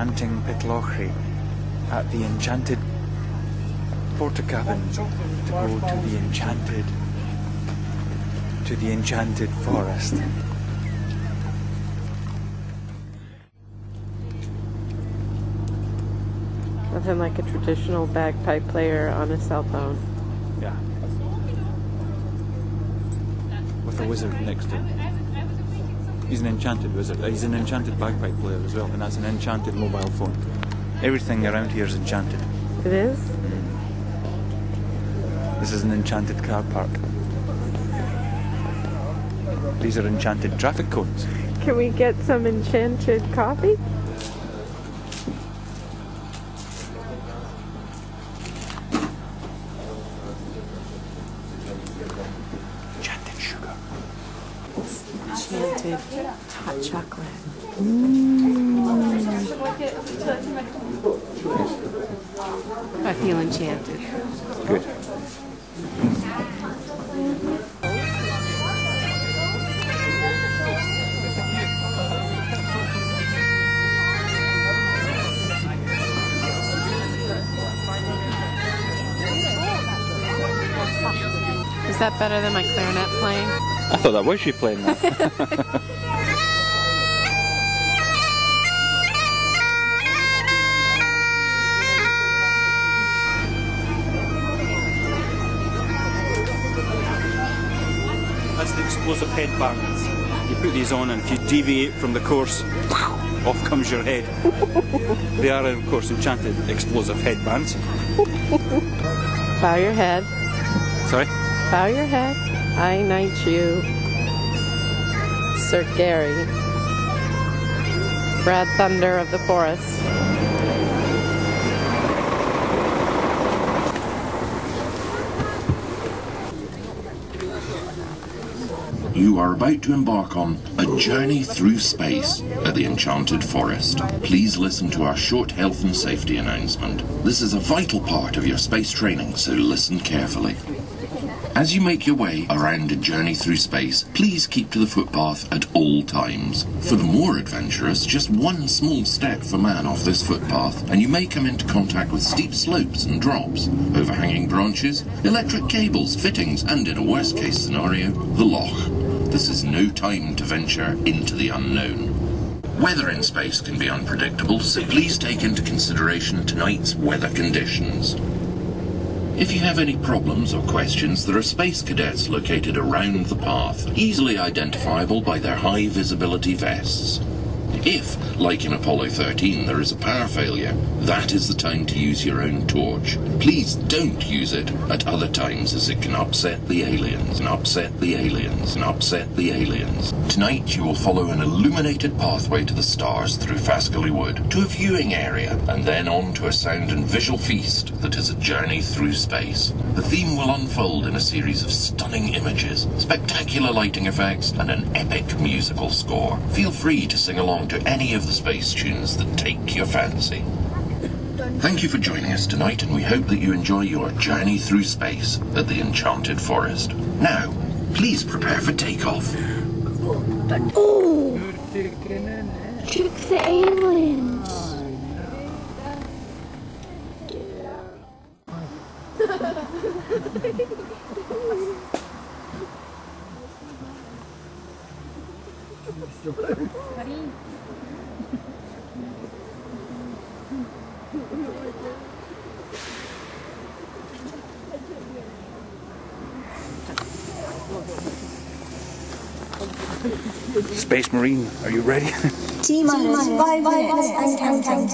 enchanting Pitlochry at the enchanted Portakabin to go to the enchanted to the enchanted forest. Nothing like a traditional bagpipe player on a cell phone. Yeah. With a wizard next to him. He's an enchanted wizard. Uh, He's an enchanted bagpipe player as well, and that's an enchanted mobile phone. Everything around here is enchanted. It is? This is an enchanted car park. These are enchanted traffic cones. Can we get some enchanted coffee? Enchanted sugar. Enchanted hot chocolate. I feel enchanted. Good. Is that better than my clarinet playing? I thought that was you playing that. Explosive headbands. You put these on, and if you deviate from the course, off comes your head. they are, of course, enchanted explosive headbands. Bow your head. Sorry? Bow your head. I knight you. Sir Gary. Brad Thunder of the Forest. You are about to embark on a journey through space at the Enchanted Forest. Please listen to our short health and safety announcement. This is a vital part of your space training, so listen carefully. As you make your way around a journey through space, please keep to the footpath at all times. For the more adventurous, just one small step for man off this footpath, and you may come into contact with steep slopes and drops, overhanging branches, electric cables, fittings, and in a worst case scenario, the loch. This is no time to venture into the unknown. Weather in space can be unpredictable, so please take into consideration tonight's weather conditions. If you have any problems or questions, there are space cadets located around the path, easily identifiable by their high visibility vests. If, like in Apollo 13, there is a power failure, that is the time to use your own torch. Please don't use it at other times as it can upset the aliens, and upset the aliens, and upset the aliens. Tonight you will follow an illuminated pathway to the stars through Faskally Wood to a viewing area, and then on to a sound and visual feast that is a journey through space. The theme will unfold in a series of stunning images, spectacular lighting effects, and an epic musical score. Feel free to sing along to any of the space tunes that take your fancy. Thank you for joining us tonight, and we hope that you enjoy your journey through space at the Enchanted Forest. Now, please prepare for takeoff. Trick the aliens. Space Marine, are you ready? T minus five minutes and counting.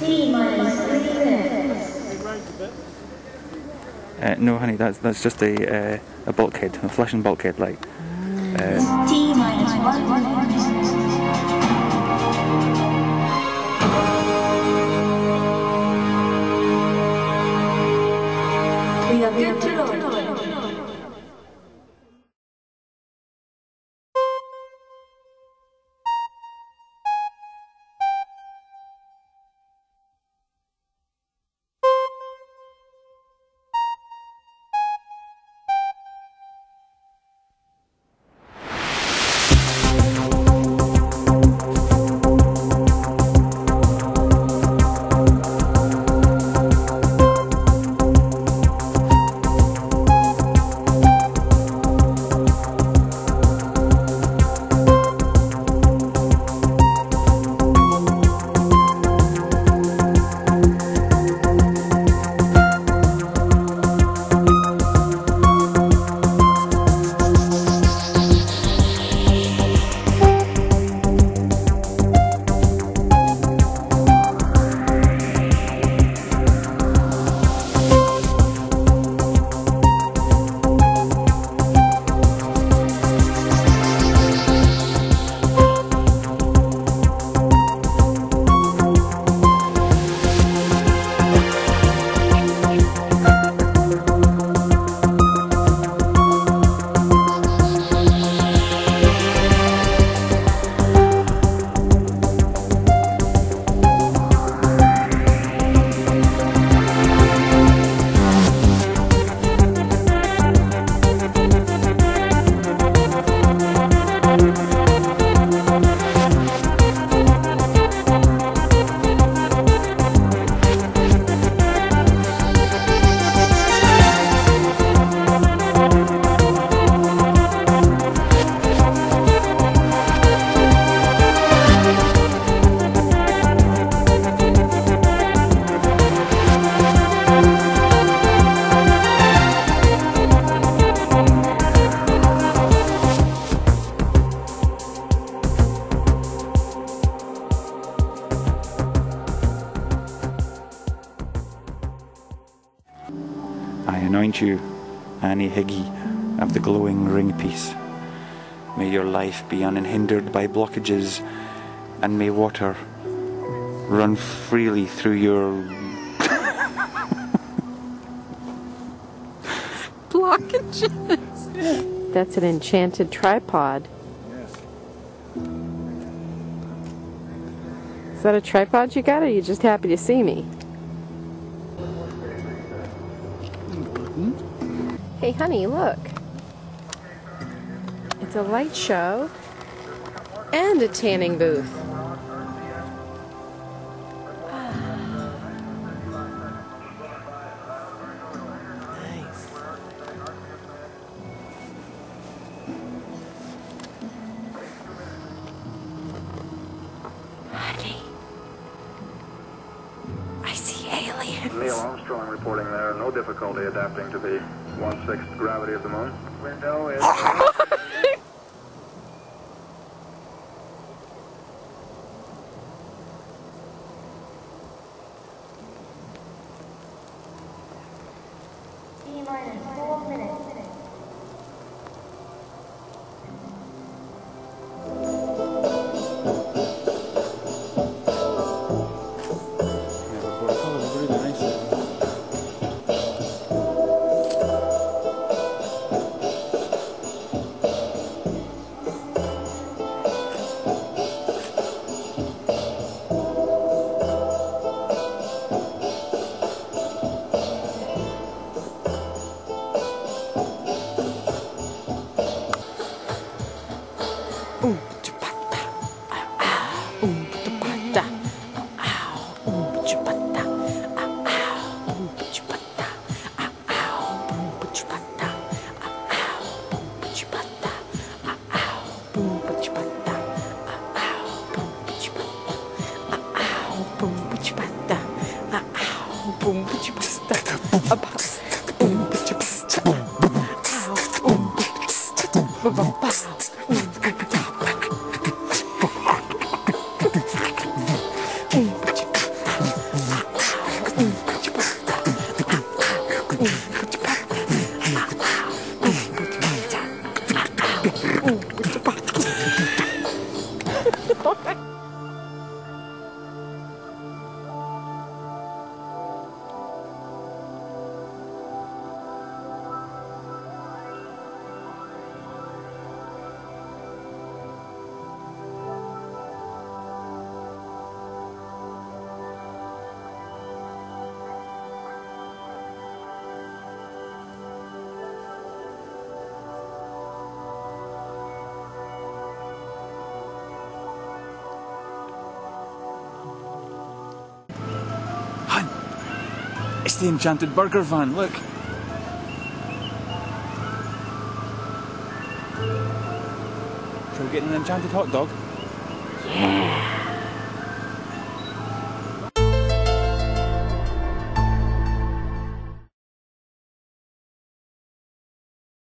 T minus three minutes. Uh, no, honey, that's that's just a uh, a bulkhead, a flashing bulkhead light. Uh, T minus one minute. We are you, Annie Higgy, of the glowing ring piece. May your life be unhindered by blockages, and may water run freely through your blockages. That's an enchanted tripod. Yes. Is that a tripod you got, or are you just happy to see me? Hey, honey, look. It's a light show and a tanning booth. Nice. Honey, I see aliens. Neil Armstrong reporting there, no difficulty adapting to the one-sixth gravity of the moon. Window is... Бам-бам-бам. It's the enchanted burger van, look. Shall we get an enchanted hot dog? Yeah.